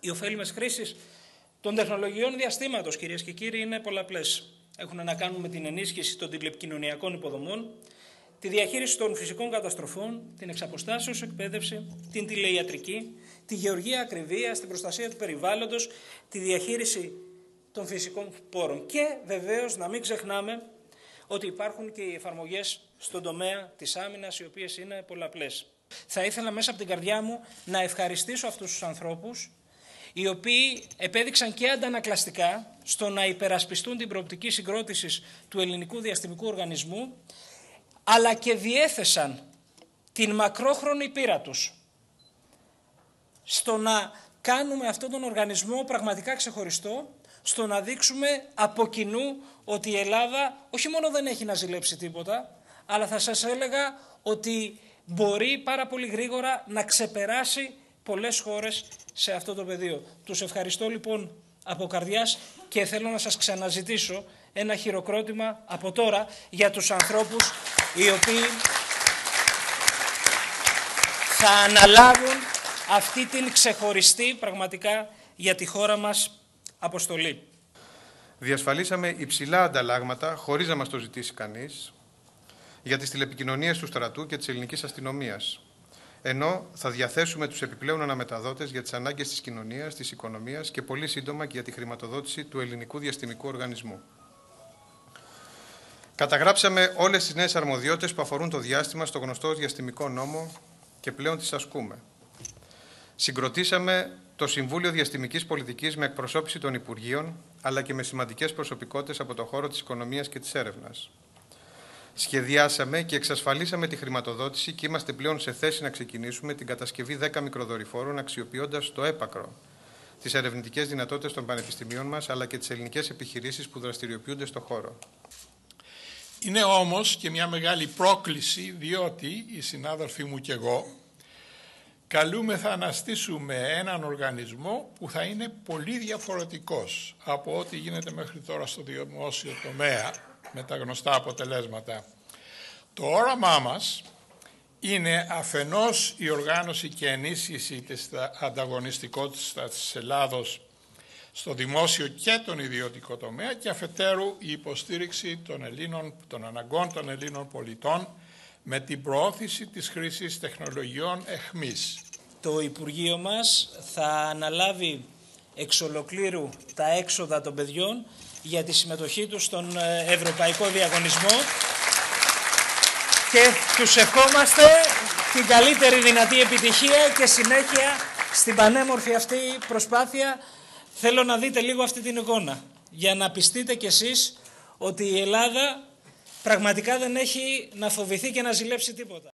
Οι ωφέλιμες χρήσεις των τεχνολογιών διαστήματος, κυρίες και κύριοι, είναι πολλαπλές. Έχουν να κάνουν με την ενίσχυση των τηλεπικοινωνιακών υποδομών, τη διαχείριση των φυσικών καταστροφών, την εξαποστάσεως εκπαίδευση, την τηλεϊατρική, τη γεωργία ακριβίας, την προστασία του περιβάλλοντος, τη διαχείριση των φυσικών πόρων. Και βεβαίως να μην ξεχνάμε ότι υπάρχουν και οι εφαρμογές στον τομέα της άμυνας, οι οποίες είναι πολλαπλές. Θα ήθελα μέσα από την καρδιά μου να ευχαριστήσω αυτούς τους ανθρώπους οι οποίοι επέδειξαν και αντανακλαστικά στο να υπερασπιστούν την προοπτική συγκρότησης του ελληνικού διαστημικού οργανισμού, αλλά και διέθεσαν την μακρόχρονη πείρα τους στο να κάνουμε αυτόν τον οργανισμό πραγματικά ξεχωριστό, στο να δείξουμε από κοινού ότι η Ελλάδα όχι μόνο δεν έχει να ζηλέψει τίποτα, αλλά θα σας έλεγα ότι μπορεί πάρα πολύ γρήγορα να ξεπεράσει πολλές χώρες σε αυτό το πεδίο. Τους ευχαριστώ λοιπόν από καρδιάς και θέλω να σας ξαναζητήσω ένα χειροκρότημα από τώρα για τους ανθρώπους οι οποίοι θα αναλάβουν αυτή την ξεχωριστή πραγματικά για τη χώρα μας αποστολή. Διασφαλίσαμε υψηλά ανταλλάγματα, χωρίς να μας το ζητήσει κανείς, για τις τηλεπικοινωνίες του στρατού και της ελληνικής αστυνομίας, ενώ θα διαθέσουμε τους επιπλέον αναμεταδότες για τις ανάγκες της κοινωνίας, της οικονομίας και πολύ σύντομα και για τη χρηματοδότηση του ελληνικού διαστημικού οργανισμού. Καταγράψαμε όλες τις νέες αρμοδιότητες που αφορούν το διάστημα στο γνωστό διαστημικό νόμο και πλέον τις ασκούμε. Συγκροτήσαμε το Συμβούλιο Διαστημικής Πολιτικής με εκπροσώπηση των Υπουργείων, αλλά και με σημαντικές προσωπικότητες από το χώρο της οικονομίας και της έρευνας. Σχεδιάσαμε και εξασφαλίσαμε τη χρηματοδότηση και είμαστε πλέον σε θέση να ξεκινήσουμε την κατασκευή 10 μικροδορυφόρων αξιοποιώντας το έπακρο τις ερευνητικές δυνατότητες των πανεπιστημίων μας αλλά και τις ελληνικές επιχειρήσεις που δραστηριοποιούνται στο χώρο. Είναι όμως και μια μεγάλη πρόκληση διότι οι συνάδελφοί μου και εγώ καλούμεθα να αναστήσουμε έναν οργανισμό που θα είναι πολύ διαφορετικός από ό,τι γίνεται μέχρι τώρα στο δημόσιο τομέα με τα γνωστά αποτελέσματα. Το όραμά μας είναι αφενός η οργάνωση και ενίσχυση της ανταγωνιστικότητας της Ελλάδος στο δημόσιο και τον ιδιωτικό τομέα και αφετέρου η υποστήριξη των, Ελλήνων, των αναγκών των Ελλήνων πολιτών με την προώθηση της χρήσης τεχνολογιών εχμής. Το Υπουργείο μας θα αναλάβει εξ ολοκλήρου τα έξοδα των παιδιών για τη συμμετοχή τους στον ε, Ευρωπαϊκό Διαγωνισμό και τους ευχόμαστε την καλύτερη δυνατή επιτυχία και συνέχεια στην πανέμορφη αυτή προσπάθεια θέλω να δείτε λίγο αυτή την εικόνα για να πιστείτε κι εσείς ότι η Ελλάδα πραγματικά δεν έχει να φοβηθεί και να ζηλέψει τίποτα.